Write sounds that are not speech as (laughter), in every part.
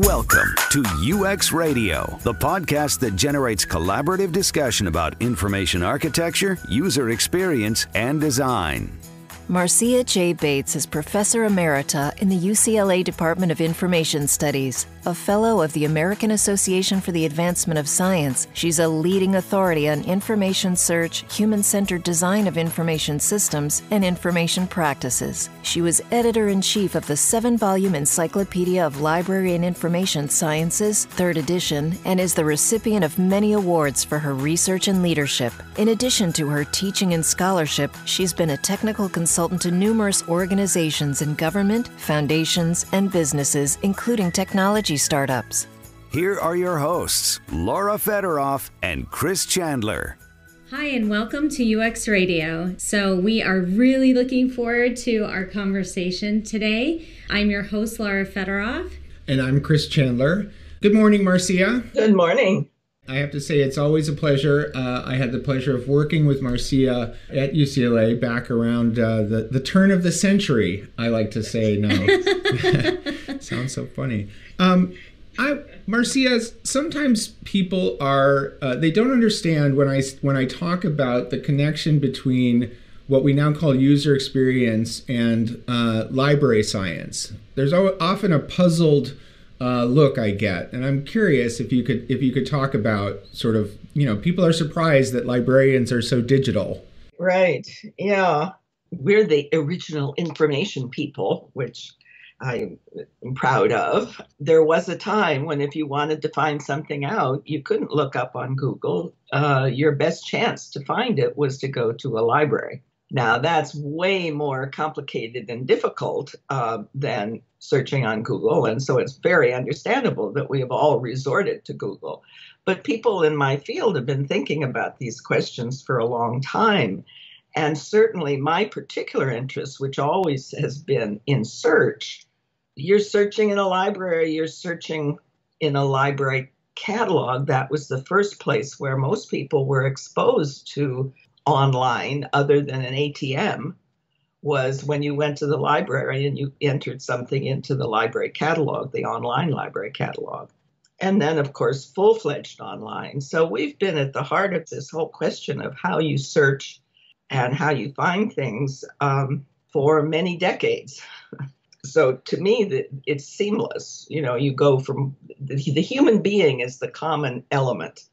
Welcome to UX Radio, the podcast that generates collaborative discussion about information architecture, user experience, and design. Marcia J. Bates is Professor Emerita in the UCLA Department of Information Studies. A fellow of the American Association for the Advancement of Science, she's a leading authority on information search, human centered design of information systems, and information practices. She was editor in chief of the seven volume Encyclopedia of Library and Information Sciences, third edition, and is the recipient of many awards for her research and leadership. In addition to her teaching and scholarship, she's been a technical consultant to numerous organizations in government, foundations, and businesses, including technology startups. Here are your hosts, Laura Fedoroff and Chris Chandler. Hi, and welcome to UX Radio. So, we are really looking forward to our conversation today. I'm your host, Laura Fedoroff. And I'm Chris Chandler. Good morning, Marcia. Good morning. I have to say, it's always a pleasure. Uh, I had the pleasure of working with Marcia at UCLA back around uh, the, the turn of the century, I like to say now. (laughs) (laughs) Sounds so funny. Um, I, Marcia, sometimes people are uh, they don't understand when I when I talk about the connection between what we now call user experience and uh, library science. There's often a puzzled uh, look I get, and I'm curious if you could if you could talk about sort of you know people are surprised that librarians are so digital. Right. Yeah. We're the original information people, which I'm proud of. There was a time when, if you wanted to find something out, you couldn't look up on Google. Uh, your best chance to find it was to go to a library. Now, that's way more complicated and difficult uh, than searching on Google. And so it's very understandable that we have all resorted to Google. But people in my field have been thinking about these questions for a long time. And certainly my particular interest, which always has been in search, you're searching in a library, you're searching in a library catalog. That was the first place where most people were exposed to online, other than an ATM, was when you went to the library and you entered something into the library catalog, the online library catalog. And then, of course, full fledged online. So we've been at the heart of this whole question of how you search and how you find things um, for many decades. (laughs) so to me, it's seamless. You know, you go from the, human being is the common element.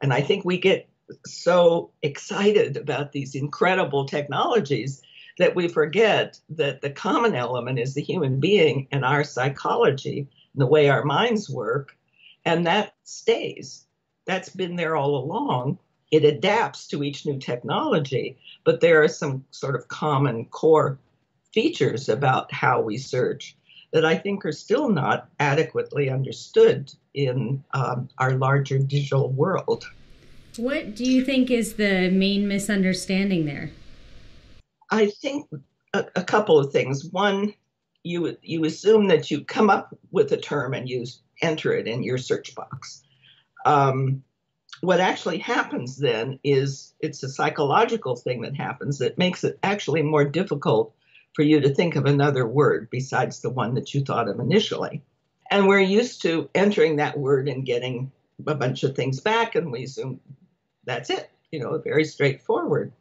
And I think we get so excited about these incredible technologies that we forget that the common element is the human being and our psychology and the way our minds work. And that stays. That's been there all along it adapts to each new technology, but there are some sort of common core features about how we search that I think are still not adequately understood in um, our larger digital world. What do you think is the main misunderstanding there? I think a, a couple of things. One, you you assume that you come up with a term and you enter it in your search box. Um, what actually happens then is it's a psychological thing that happens that makes it actually more difficult for you to think of another word besides the one that you thought of initially. And we're used to entering that word and getting a bunch of things back, and we assume that's it, you know, very straightforward.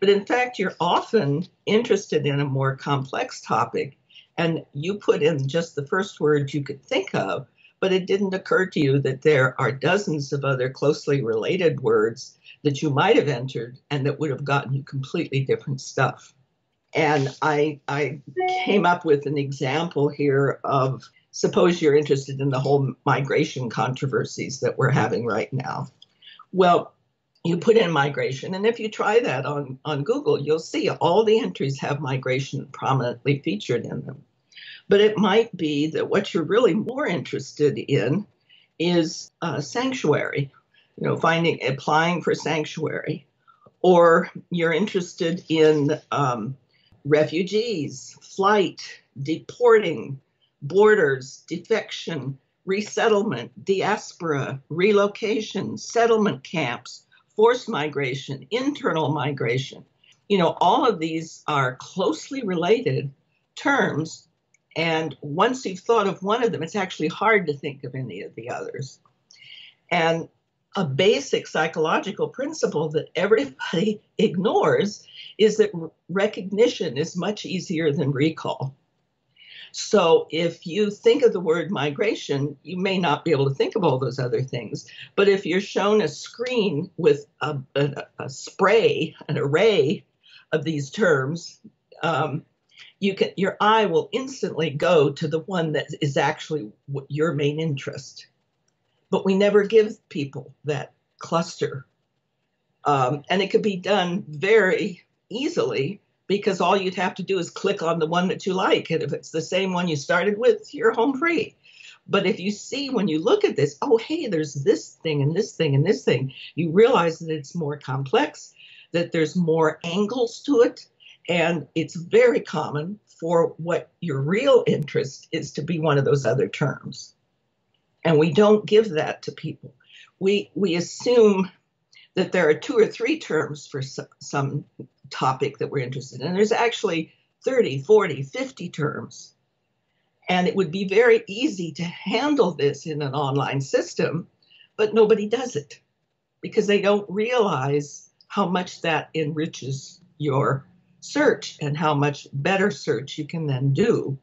But in fact, you're often interested in a more complex topic, and you put in just the first word you could think of, but it didn't occur to you that there are dozens of other closely related words that you might have entered and that would have gotten you completely different stuff. And I, I came up with an example here of suppose you're interested in the whole migration controversies that we're having right now. Well, you put in migration, and if you try that on, on Google, you'll see all the entries have migration prominently featured in them. But it might be that what you're really more interested in is uh, sanctuary, you know, finding, applying for sanctuary, or you're interested in um, refugees, flight, deporting, borders, defection, resettlement, diaspora, relocation, settlement camps, forced migration, internal migration. You know, all of these are closely related terms And once you've thought of one of them, it's actually hard to think of any of the others. And a basic psychological principle that everybody (laughs) ignores is that recognition is much easier than recall. So if you think of the word migration, you may not be able to think of all those other things. But if you're shown a screen with a, a, a spray, an array of these terms, um, you can your eye will instantly go to the one that is actually your main interest. But we never give people that cluster, um, and it could be done very easily because all you'd have to do is click on the one that you like. And if it's the same one you started with, you're home free. But if you see when you look at this, oh, hey, there's this thing and this thing and this thing, you realize that it's more complex, that there's more angles to it. And it's very common for what your real interest is to be one of those other terms. And we don't give that to people. We, we assume that there are two or three terms for some topic that we're interested in. There's actually 30, 40, 50 terms. And it would be very easy to handle this in an online system, but nobody does it because they don't realize how much that enriches your search and how much better search you can then do.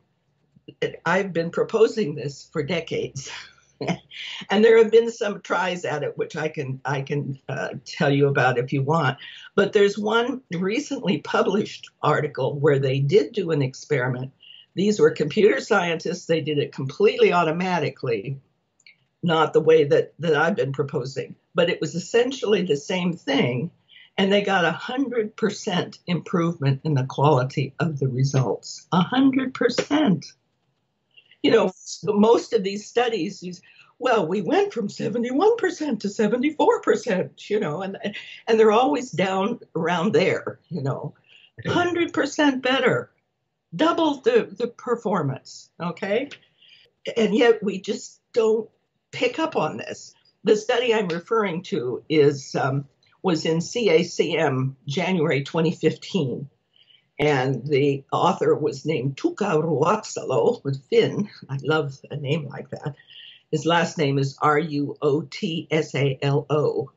I've been proposing this for decades. (laughs) (laughs) and there have been some tries at it, which I can I can uh, tell you about if you want. But there's one recently published article where they did do an experiment. These were computer scientists. They did it completely automatically, not the way that that I've been proposing, but it was essentially the same thing. And they got a hundred percent improvement in the quality of the results. A hundred percent you know, most of these studies, these, well, we went from 71% to 74%, you know, and and they're always down around there, you know. 100% better. Double the, the performance, okay? And yet we just don't pick up on this. The study I'm referring to is um, was in CACM January 2015 and the author was named Tuukka Ruotsalo with Finn. I love a name like that. His last name is R U O T S A L O.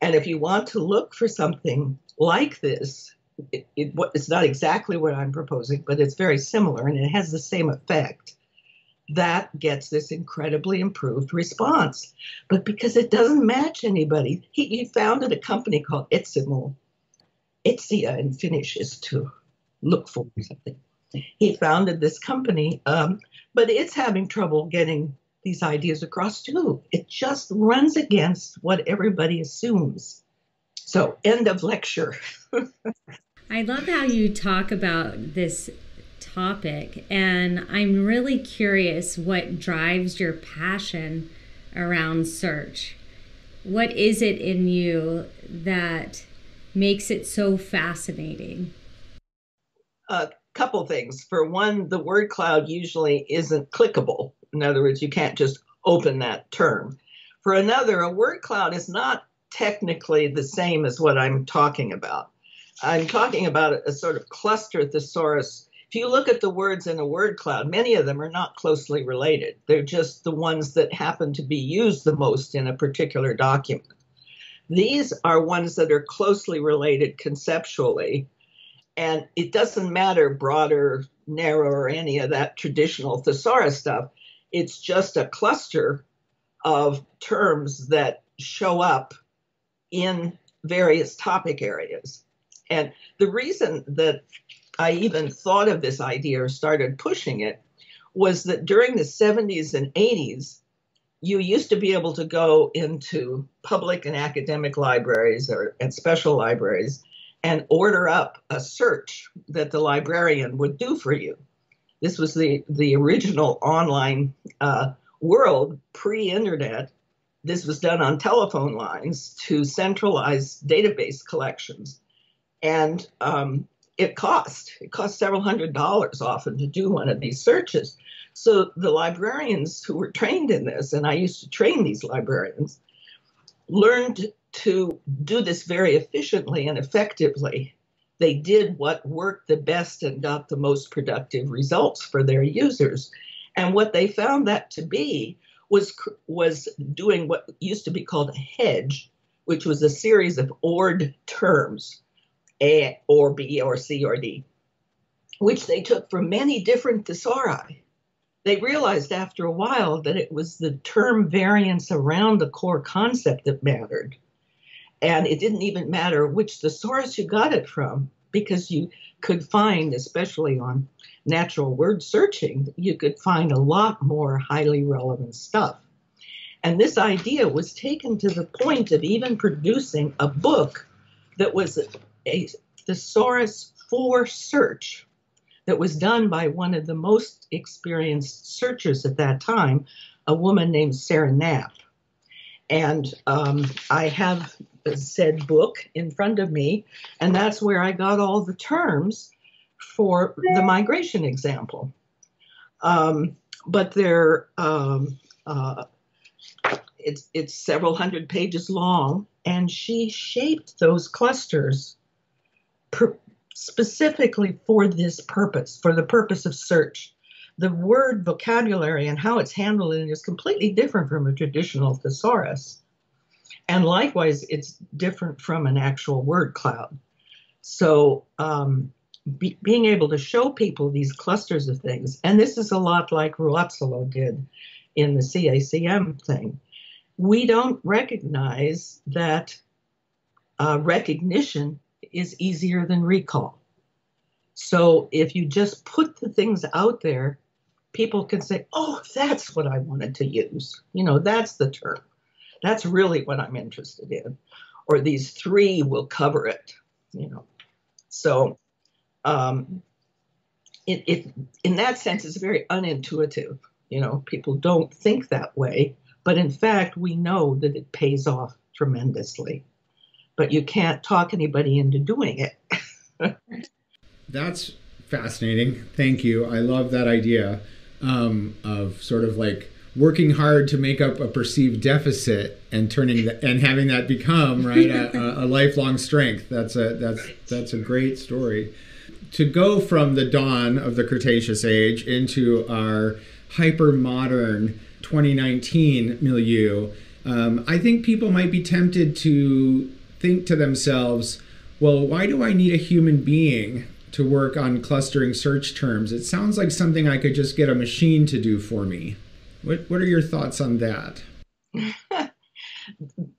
And if you want to look for something like this, it, it, it's not exactly what I'm proposing, but it's very similar and it has the same effect. That gets this incredibly improved response. But because it doesn't match anybody, he, he founded a company called Etsimo. Etsia in Finnish is to look for something. He founded this company, um, but it's having trouble getting these ideas across too. It just runs against what everybody assumes. So, end of lecture. (laughs) I love how you talk about this topic, and I'm really curious what drives your passion around search. What is it in you that makes it so fascinating? A couple things. For one, the word cloud usually isn't clickable. In other words, you can't just open that term. For another, a word cloud is not technically the same as what I'm talking about. I'm talking about a, sort of cluster thesaurus. If you look at the words in a word cloud, many of them are not closely related. They're just the ones that happen to be used the most in a particular document. These are ones that are closely related conceptually, and it doesn't matter broader, narrow, or any of that traditional thesaurus stuff. It's just a cluster of terms that show up in various topic areas. And the reason that I even thought of this idea or started pushing it was that during the 70s and 80s, you used to be able to go into public and academic libraries or and special libraries and order up a search that the librarian would do for you. This was the, the original online uh, world pre internet. This was done on telephone lines to centralize database collections. And um, it cost. It cost several hundred dollars often to do one of these searches. So the librarians who were trained in this, and I used to train these librarians, learned to do this very efficiently and effectively they did what worked the best and got the most productive results for their users. And what they found that to be was was doing what used to be called a hedge, which was a series of ORed terms, A or B or C or D, which they took from many different thesauri. They realized after a while that it was the term variance around the core concept that mattered. And it didn't even matter which thesaurus you got it from, because you could find, especially on natural word searching, you could find a lot more highly relevant stuff. And this idea was taken to the point of even producing a book that was a thesaurus for search that was done by one of the most experienced searchers at that time, a woman named Sara Knapp. And um, I have said book in front of me, and that's where I got all the terms for the migration example. Um, but there, um, uh, it's it's several hundred pages long, and she shaped those clusters per- specifically for this purpose, for the purpose of search. The word vocabulary and how it's handled is completely different from a traditional thesaurus. And likewise, it's different from an actual word cloud. So, um, be, being able to show people these clusters of things, and this is a lot like Ruotsalo did in the CACM thing. We don't recognize that uh, recognition is easier than recall. So if you just put the things out there, people can say, oh, that's what I wanted to use. You know, that's the term. That's really what I'm interested in. Or these three will cover it, you know. So um, it, it, in that sense, it's very unintuitive. You know, people don't think that way, but in fact, we know that it pays off tremendously. But you can't talk anybody into doing it. (laughs) That's fascinating. Thank you. I love that idea um, of sort of like working hard to make up a perceived deficit and turning and having that become right a, a, lifelong strength. That's a that's that's a great story. To go from the dawn of the Cretaceous age into our hyper modern 2019 milieu, um, I think people might be tempted to think to themselves, well, why do I need a human being to work on clustering search terms? It sounds like something I could just get a machine to do for me. What What are your thoughts on that? (laughs)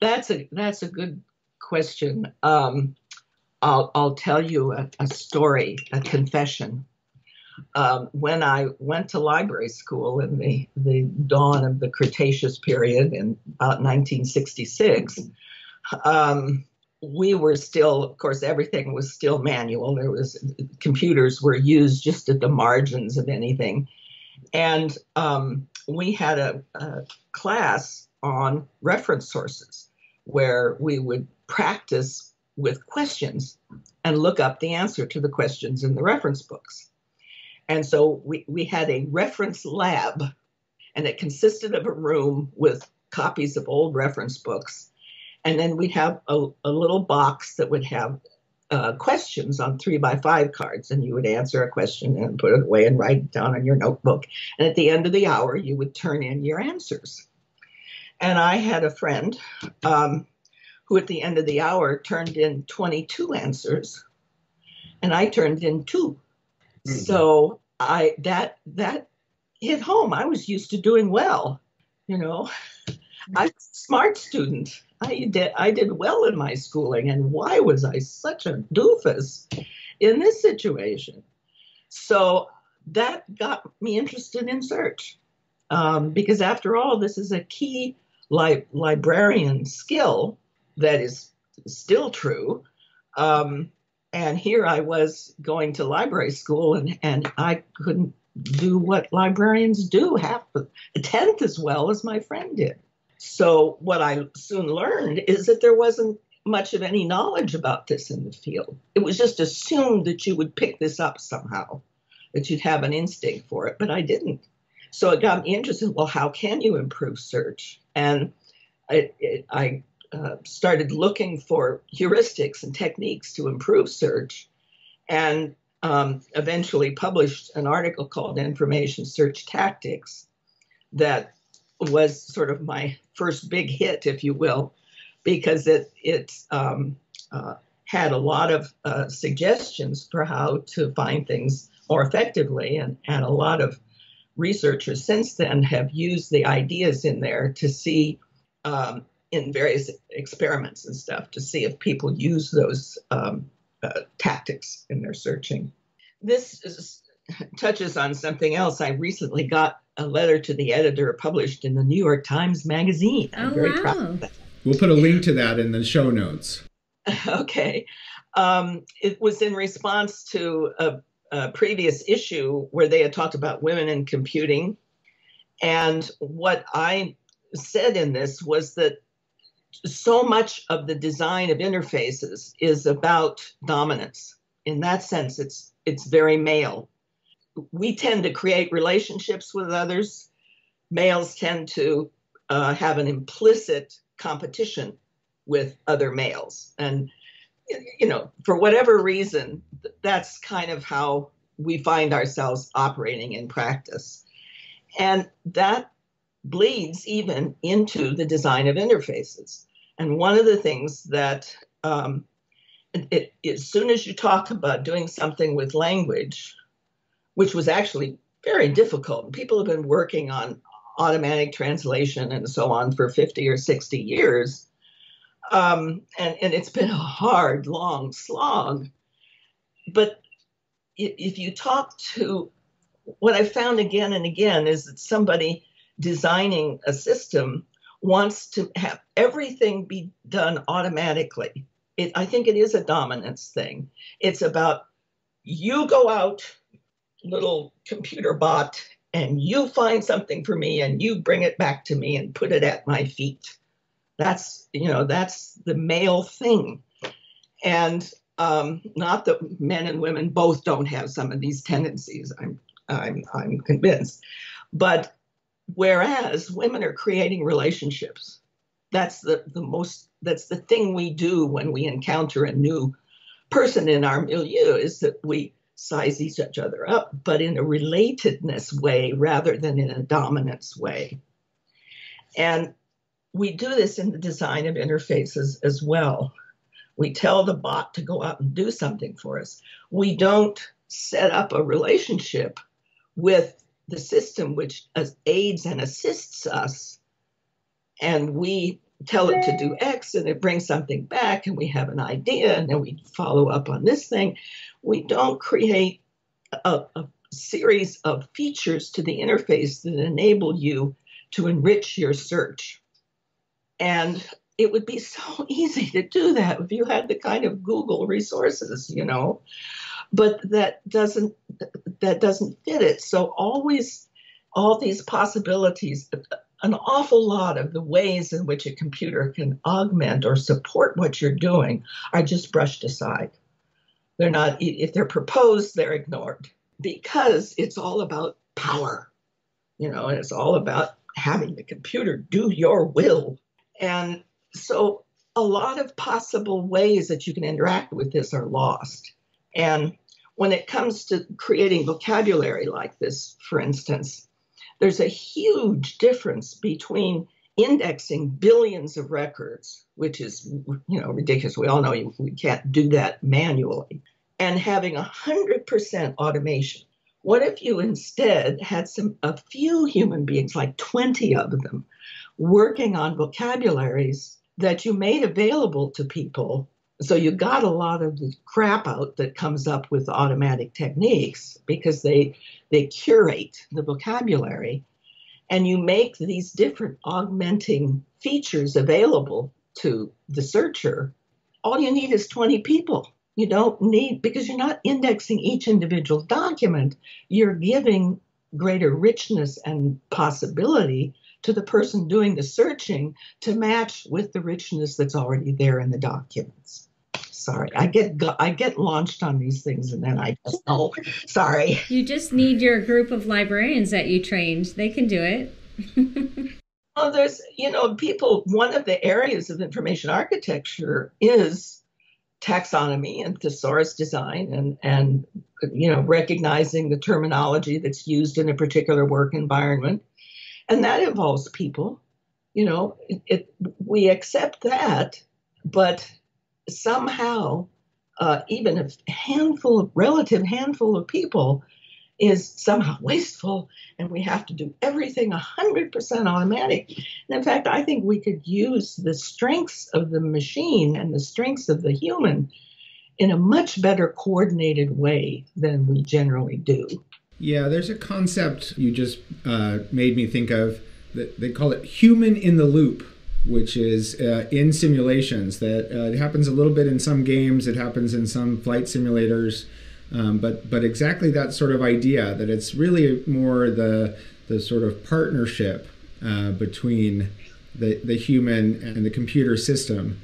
that's a that's a good question. Um, I'll I'll tell you a, a story, a confession. Um, when I went to library school in the, the dawn of the Cretaceous period in about 1966, um, we were still, of course, everything was still manual. There was computers were used just at the margins of anything, and um, we had a, a class on reference sources where we would practice with questions and look up the answer to the questions in the reference books. And so we, we had a reference lab, and it consisted of a room with copies of old reference books. And then we'd have a, a little box that would have uh, questions on three by five cards, and you would answer a question and put it away and write it down on your notebook. And at the end of the hour, you would turn in your answers. And I had a friend um, who, at the end of the hour, turned in 22 answers, and I turned in 2 mm-hmm. So I that that hit home. I was used to doing well, you know. I'm a smart student. I did I did well in my schooling, and why was I such a doofus in this situation? So that got me interested in search, um, because after all, this is a key li- librarian skill that is still true. Um, and here I was going to library school, and and I couldn't do what librarians do half a tenth as well as my friend did. So, what I soon learned is that there wasn't much of any knowledge about this in the field. It was just assumed that you would pick this up somehow, that you'd have an instinct for it, but I didn't. So it got me interested. Well, how can you improve search? And I, it, I uh, started looking for heuristics and techniques to improve search. and um, eventually published an article called Information Search Tactics that was sort of my first big hit, if you will, because it it um, uh, had a lot of uh, suggestions for how to find things more effectively, and, and a lot of researchers since then have used the ideas in there to see um, in various experiments and stuff to see if people use those um, uh, tactics in their searching. This is, touches on something else. I recently got a letter to the editor published in the New York Times Magazine. I'm oh, very wow. proud of that. We'll put a link to that in the show notes. (laughs) okay. Um, it was in response to a, a, previous issue where they had talked about women in computing. And what I said in this was that so much of the design of interfaces is about dominance. In that sense, it's it's very male. We tend to create relationships with others. Males tend to uh, have an implicit competition with other males. And, you know, for whatever reason, that's kind of how we find ourselves operating in practice. And that bleeds even into the design of interfaces. And one of the things that, um, it, it, as soon as you talk about doing something with language, which was actually very difficult, people have been working on automatic translation and so on for 50 or 60 years. Um, and, and it's been a hard, long slog. But if you talk to what I found again and again is that somebody designing a system wants to have everything be done automatically. It, I think it is a dominance thing. It's about you go out, little computer bot, and you find something for me and you bring it back to me and put it at my feet. That's you know that's the male thing, and um, not that men and women both don't have some of these tendencies. I'm I'm I'm convinced, but whereas women are creating relationships, that's the the most that's the thing we do when we encounter a new person in our milieu is that we size each other up, but in a relatedness way rather than in a dominance way. And we do this in the design of interfaces as well. We tell the bot to go out and do something for us. We don't set up a relationship with the system which aids and assists us. And we tell it to do X and it brings something back, and we have an idea, and then we follow up on this thing. We don't create a, a series of features to the interface that enable you to enrich your search. And it would be (laughs) so easy to do that if you had the kind of Google resources, you know. But that doesn't that doesn't fit it. So always all these possibilities, an awful lot of the ways in which a computer can augment or support what you're doing are just brushed aside. They're not if they're proposed, they're ignored because it's all about power. You know, and it's all about having the computer do your will and so a lot of possible ways that you can interact with this are lost. And when it comes to creating vocabulary like this, for instance, there's a huge difference between indexing billions of records, which is you know ridiculous. We all know we can't do that manually, and having 100% automation. What if you instead had some a few human beings, like 20 of them, working on vocabularies that you made available to people. So you got a lot of the crap out that comes up with automatic techniques because they they curate the vocabulary and you make these different augmenting features available to the searcher. All you need is 20 people. You don't need because you're not indexing each individual document. You're giving greater richness and possibility to the person doing the searching to match with the richness that's already there in the documents. Sorry, I get I get launched on these things and then I just oh sorry. You just need your group of librarians that you trained. They can do it. (laughs) well, there's you know people. One of the areas of information architecture is taxonomy and thesaurus design and and you know recognizing the terminology that's used in a particular work environment and that involves people you know it, it we accept that but somehow uh, even a handful relative handful of people is somehow wasteful and we have to do everything 100% automatic. And in fact, I think we could use the strengths of the machine and the strengths of the human in a much better coordinated way than we generally do. Yeah, there's a concept you just uh, made me think of that they call it human in the loop which is uh, in simulations that uh, it happens a little bit in some games it happens in some flight simulators um, but but exactly that sort of idea that it's really more the the sort of partnership uh, between the the human and the computer system.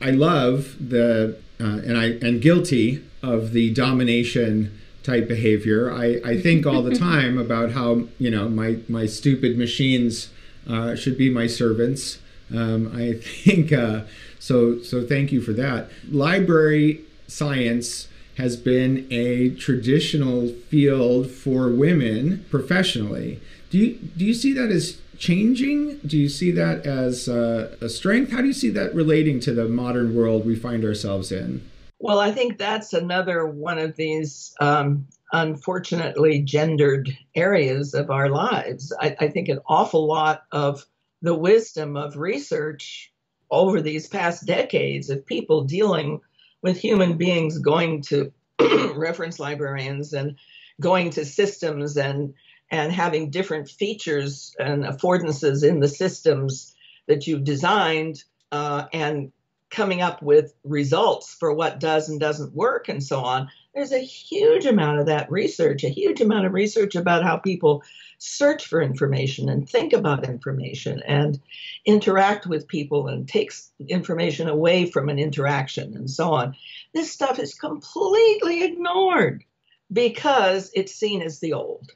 I love the uh, and I and guilty of the domination type behavior. I, I think all the (laughs) time about how you know my my stupid machines uh, should be my servants. Um, I think uh, so. So thank you for that. Library science has been a traditional field for women professionally. Do you do you see that as changing? Do you see that as uh, a strength? How do you see that relating to the modern world we find ourselves in? Well, I think that's another one of these um, unfortunately gendered areas of our lives. I, I think an awful lot of the wisdom of research over these past decades of people dealing with human beings going to (clears throat) reference librarians and going to systems and and having different features and affordances in the systems that you've designed uh, and coming up with results for what does and doesn't work and so on there's a huge amount of that research a huge amount of research about how people search for information and think about information and interact with people and takes information away from an interaction and so on. This stuff is completely ignored because it's seen as the old.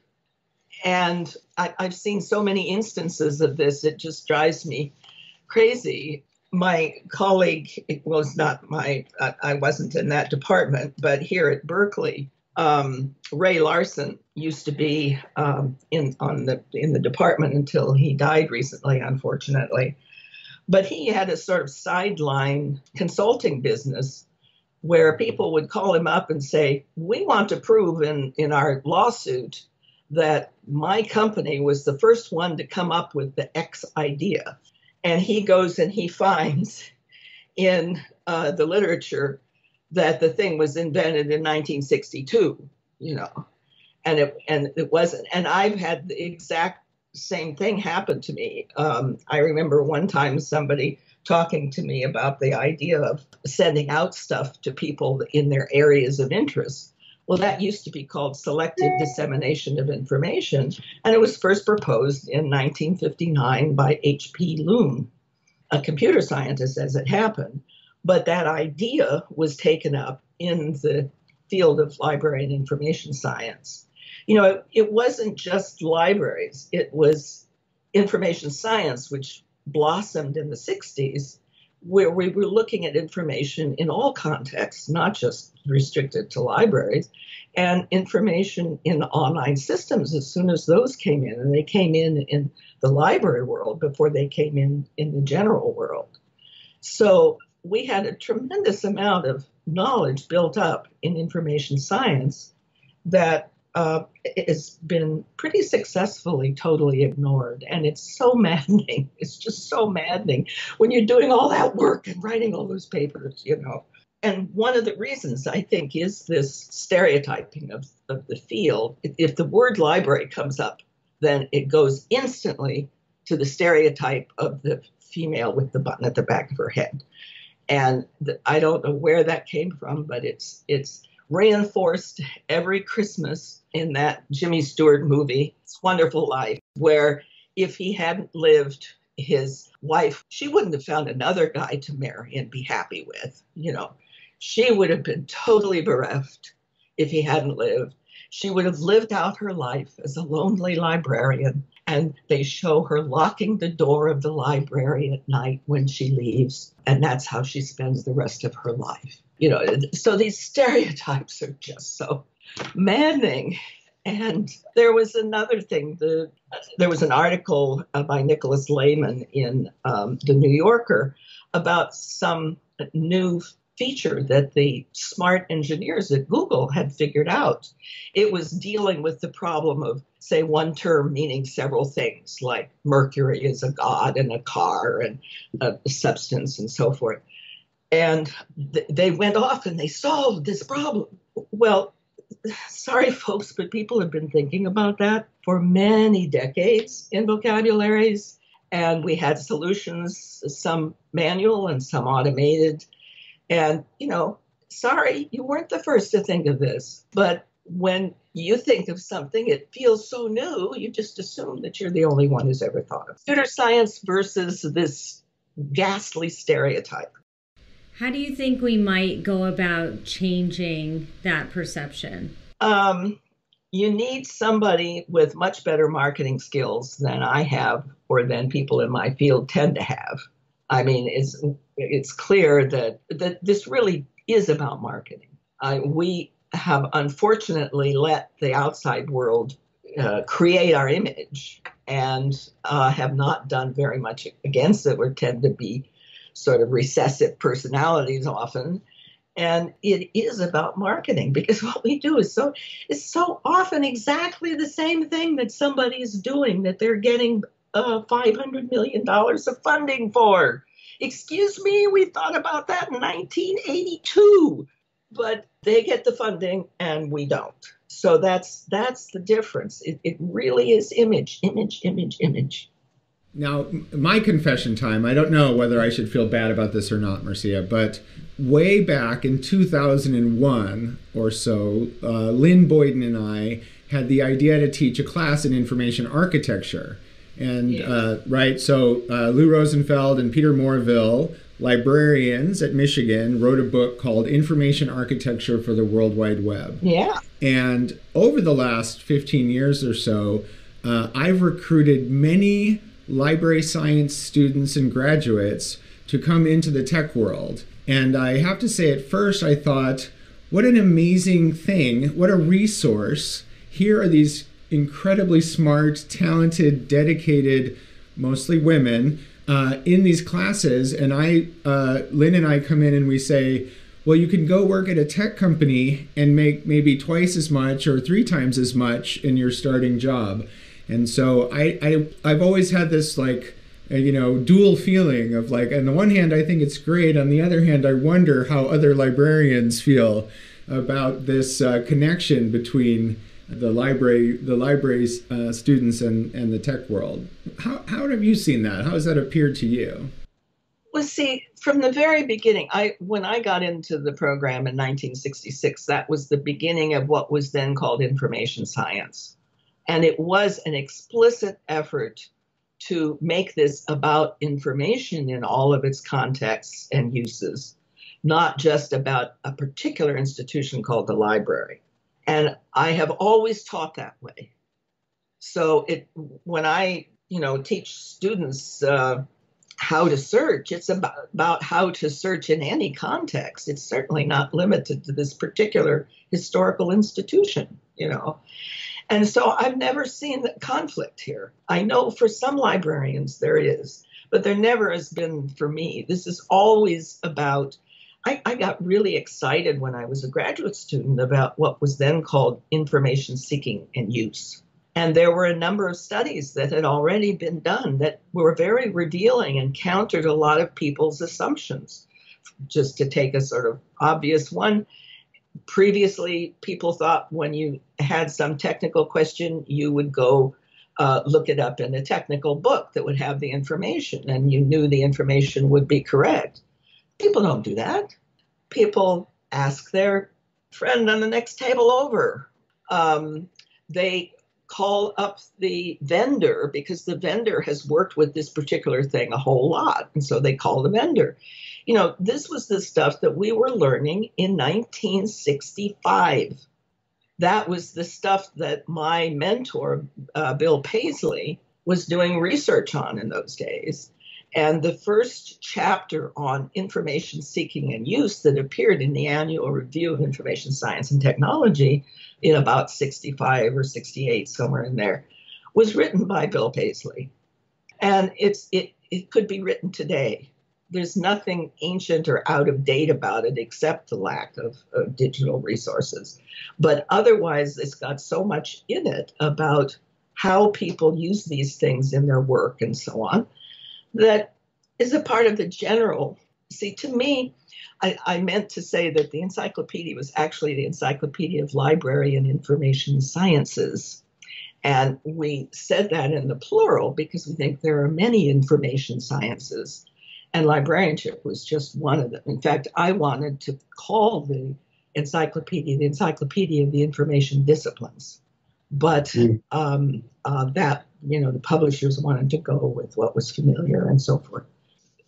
And I, have seen so many instances of this, it just drives me crazy. My colleague was not my, I wasn't in that department, but here at Berkeley, um, Ray Larson used to be um, in on the in the department until he died recently, unfortunately. But he had a sort of sideline consulting business where people would call him up and say, "We want to prove in in our lawsuit that my company was the first one to come up with the X idea," and he goes and he finds in uh, the literature that the thing was invented in 1962, you know, and it and it wasn't. And I've had the exact same thing happen to me. Um, I remember one time somebody talking to me about the idea of sending out stuff to people in their areas of interest. Well, that used to be called selective dissemination of information, and it was first proposed in 1959 by H.P. Luhn, a computer scientist, as it happened. But that idea was taken up in the field of library and information science. You know, it, it wasn't just libraries, it was information science, which blossomed in the 60s, where we were looking at information in all contexts, not just restricted to libraries, and information in online systems as soon as those came in. And they came in in the library world before they came in in the general world. So we had a tremendous amount of knowledge built up in information science that uh, has been pretty successfully totally ignored. And it's so (laughs) maddening. It's just so maddening when you're doing all that work and writing all those papers, you know. And one of the reasons I think is this stereotyping of, of the field. If the word library comes up, then it goes instantly to the stereotype of the female with the button at the back of her head and the, I don't know where that came from, but it's it's reinforced every Christmas in that Jimmy Stewart movie, It's Wonderful Life, where if he hadn't lived, his wife, she wouldn't have found another guy to marry and be happy with. You know, she would have been totally bereft if he hadn't lived. She would have lived out her life as a lonely librarian and they show her locking the door of the library at night when she leaves and that's how she spends the rest of her life you know, so these stereotypes are just so maddening. And there was another thing. The, there was an article by Nicholas Lemann in um, the New Yorker about some new feature that the smart engineers at Google had figured out. It was dealing with the problem of, say, one term meaning several things, like Mercury is a god and a car and uh, a substance and so forth. And th- they went off and they solved this problem. Well, sorry, folks, but people have been thinking about that for many decades in vocabularies. And we had solutions, some manual and some automated. And, you know, sorry, you weren't the first to think of this. But when you think of something, it feels so new, you just assume that you're the only one who's ever thought of it. Computer science versus this ghastly stereotype. How do you think we might go about changing that perception? Um, you need somebody with much better marketing skills than I have or than people in my field tend to have. I mean, it's it's clear that that this really is about marketing. Uh, we have unfortunately let the outside world uh, create our image and uh, have not done very much against it. We tend to be sort of recessive personalities often. And it is about marketing because (laughs) what we do is so is so often exactly the same thing that somebody is doing that they're getting uh, five hundred million dollars of funding for. Excuse me, we thought about that in 1982, but they get the funding and we don't. So that's that's the difference. It, it really is image, image, image, image. Now, my confession time, I don't know whether I should feel bad about this or not, Marcia, but way back in 2001 or so, uh, Lynn Boyden and I had the idea to teach a class in information architecture. And, yeah. uh, right, so uh, Lou Rosenfeld and Peter Morville, librarians at Michigan, wrote a book called Information Architecture for the World Wide Web. Yeah. And over the last 15 years or so, uh, I've recruited many library science students and graduates to come into the tech world. And I have to say, at first, I thought, what an amazing thing, what a resource. Here are these incredibly smart, talented, dedicated, mostly women, uh, in these classes. And I, uh, Lynn and I come in and we say, well, you can go work at a tech company and make maybe twice as much or three times as much in your starting job. And so I, I I've always had this like uh, you know dual feeling of like on the one hand I think it's great on the other hand I wonder how other librarians feel about this uh, connection between the library the library's uh, students and and the tech world. How how have you seen that? How has that appeared to you? Well see from the very beginning i when i got into the program in 1966 that was the beginning of what was then called information science. And it was an explicit effort to make this about information in all of its contexts and uses, not just about a particular institution called the library. And I have always taught that way. So it when I you know teach students uh, how to search, it's about, about how to search in any context. It's certainly not limited to this particular historical institution, you know. And so I've never seen conflict here. I know for some librarians there is, but there never has been for me. This is always about. I, I, got really excited when I was a graduate student about what was then called information seeking and use. And there were a number of studies that had already been done that were very revealing and countered a lot of people's assumptions. Just to take a sort of obvious one, previously people thought when you had some technical question, you would go uh, look it up in a technical book that would have the information and you knew the information would be correct. People don't do that. People ask their friend on the next table over. Um, they call up the vendor because the vendor has worked with this particular thing a whole lot. And so they call the vendor you know, this was the stuff that we were learning in 1965. That was the stuff that my mentor, uh, Bill Paisley, was doing research on in those days. And the first chapter on information seeking and use that appeared in the annual review of information science and technology in about 65 or 68, somewhere in there, was written by Bill Paisley. And it's, it, it could be written today. There's nothing ancient or out of date about it except the lack of, of digital resources. But otherwise, it's got so much in it about how people use these things in their work and so on that is a part of the general. See, to me, I, I, meant to say that the encyclopedia was actually the Encyclopedia of Library and Information Sciences. And we said that in the plural because we think there are many information sciences, and librarianship was just one of them. In fact, I wanted to call the encyclopedia the Encyclopedia of the Information Disciplines. But mm. um, uh, that, you know, the publishers wanted to go with what was familiar and so forth.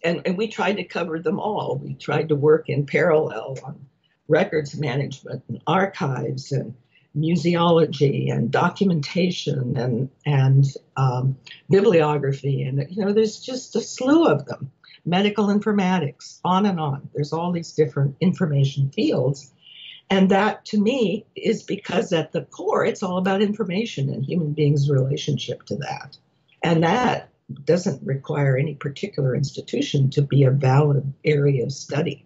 And, and we tried to cover them all. We tried to work in parallel on records management and archives and museology and documentation and and um, bibliography and you know there's just a slew of them medical informatics on and on there's all these different information fields and that to me is because at the core, it's all about information and human beings' relationship to that. And that doesn't require any particular institution to be a valid area of study.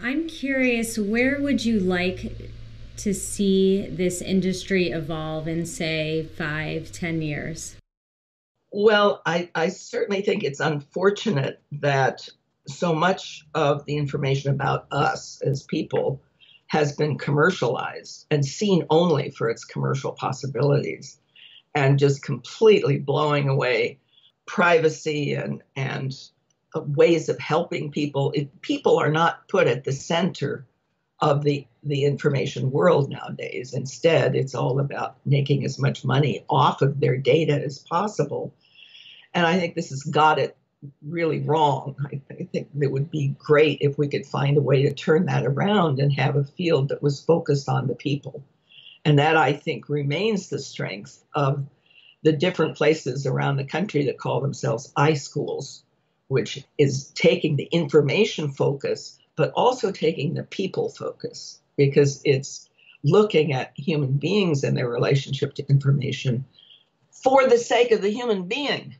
I'm curious, where would you like to see this industry evolve in, say, five, ten years? Well, I, I certainly think it's unfortunate that so much of the information about us as people has been commercialized and seen only for its commercial possibilities and just completely blowing away privacy and and ways of helping people. It, people are not put at the center of the the information world nowadays. Instead it's all about making as much money off of their data as possible. And i think this has got it really wrong. I, I, think it would be great if we could find a way to turn that around and have a field that was focused on the people. And that I think remains the strength of the different places around the country that call themselves iSchools, which is taking the information focus, but also taking the people focus, because it's looking at human beings and their relationship to information for the sake of the human being,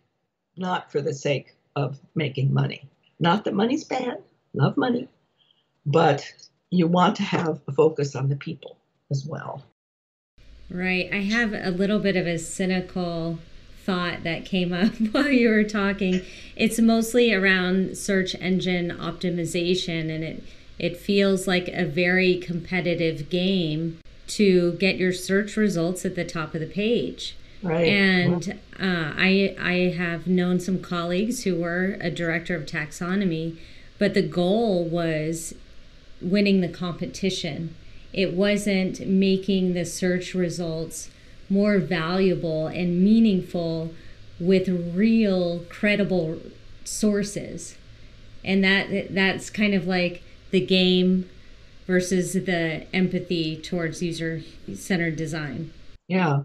not for the sake of making money. Not that money's bad, love money, but you want to have a focus on the people as well. Right. I have a little bit of a cynical thought that came up (laughs) while you were talking. It's mostly around search engine optimization and it it feels like a very competitive game to get your search results at the top of the page. Right. And uh, I I have known some colleagues who were a director of taxonomy, but the goal was winning the competition. It wasn't making the search results more valuable and meaningful with real credible sources. And that that's kind of like the game versus the empathy towards user centered design. Yeah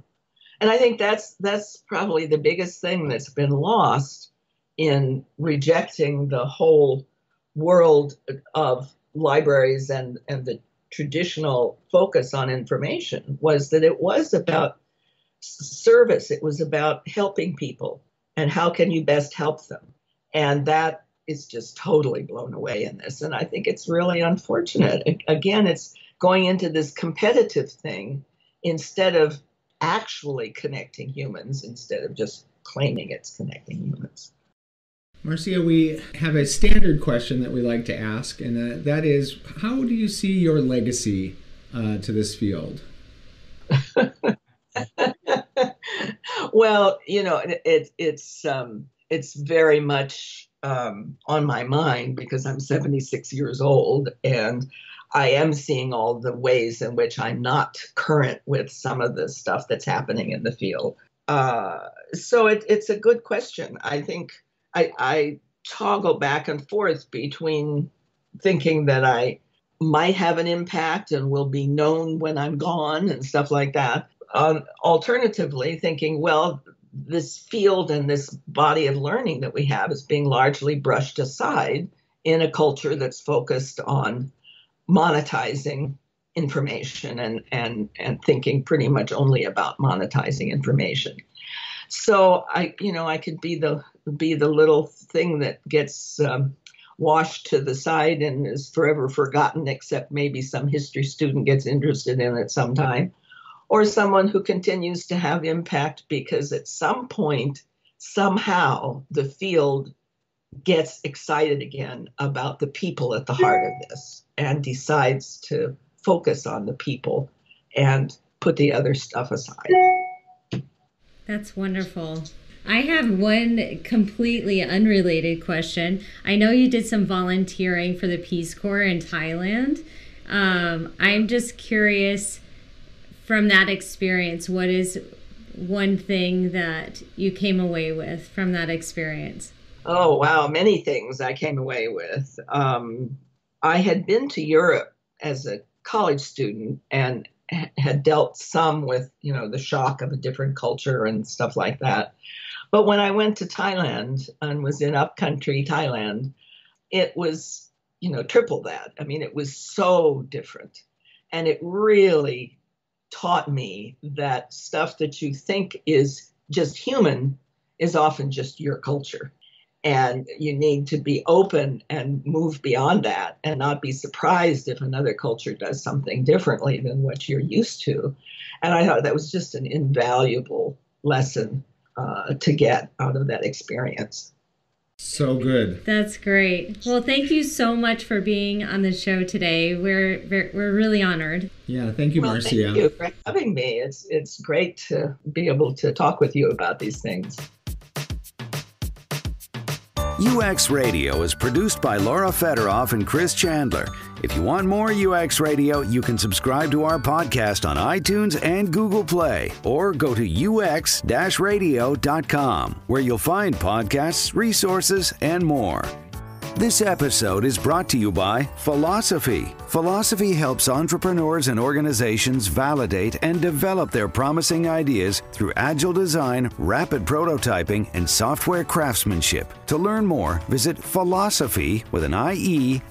and I think that's that's probably the biggest thing that's been lost in rejecting the whole world of libraries and and the traditional focus on information was that it was about service. It was about helping people and how can you best help them? And that is just totally blown away in this. And i think it's really unfortunate. Again it's going into this competitive thing instead of actually connecting humans instead of just claiming it's connecting humans. Marcia, we have a standard question that we like to ask, and uh, that is how do you see your legacy uh, to this field? (laughs) well, you know, it, it, it's um, it's very much um, on my mind because I'm 76 years old, and I am seeing all the ways in which I'm not current with some of the stuff that's happening in the field. Uh, so it, it's a good question. I think I, I toggle back and forth between thinking that I might have an impact and will be known when I'm gone and stuff like that. Um, alternatively, thinking, well, this field and this body of learning that we have is being largely brushed aside in a culture that's focused on monetizing information and and and thinking pretty much only about monetizing information. So i you know i could be the be the little thing that gets um, washed to the side and is forever forgotten except maybe some history student gets interested in it sometime or someone who continues to have impact because at some point, somehow, the field gets excited again about the people at the heart of this and decides to focus on the people and put the other stuff aside. That's wonderful. I have one completely unrelated question. I know you did some volunteering for the Peace Corps in Thailand. Um, I'm just curious from that experience, what is one thing that you came away with from that experience? Oh, wow. Many things I came away with. Um, I had been to Europe as a college student and had dealt some with, you know, the shock of a different culture and stuff like that. But when I went to Thailand and was in upcountry Thailand, it was, you know, triple that. I mean, it was so different. And it really taught me that stuff that you think is just human is often just your culture. And you need to be open and move beyond that and not be surprised if another culture does something differently than what you're used to. And I thought that was just an invaluable lesson uh, to get out of that experience. So good. That's great. Well, thank you so much for being on the show today. We're we're really honored. Yeah, thank you, well, Marcia. Thank you for having me. It's it's great to be able to talk with you about these things. UX Radio is produced by Laura Fedoroff and Chris Chandler. If you want more UX Radio, you can subscribe to our podcast on iTunes and Google Play, or go to ux-radio.com, where you'll find podcasts, resources, and more. This episode is brought to you by Philosophie. Philosophie helps entrepreneurs and organizations validate and develop their promising ideas through agile design, rapid prototyping, and software craftsmanship. To learn more, visit philosophy with an IE.is.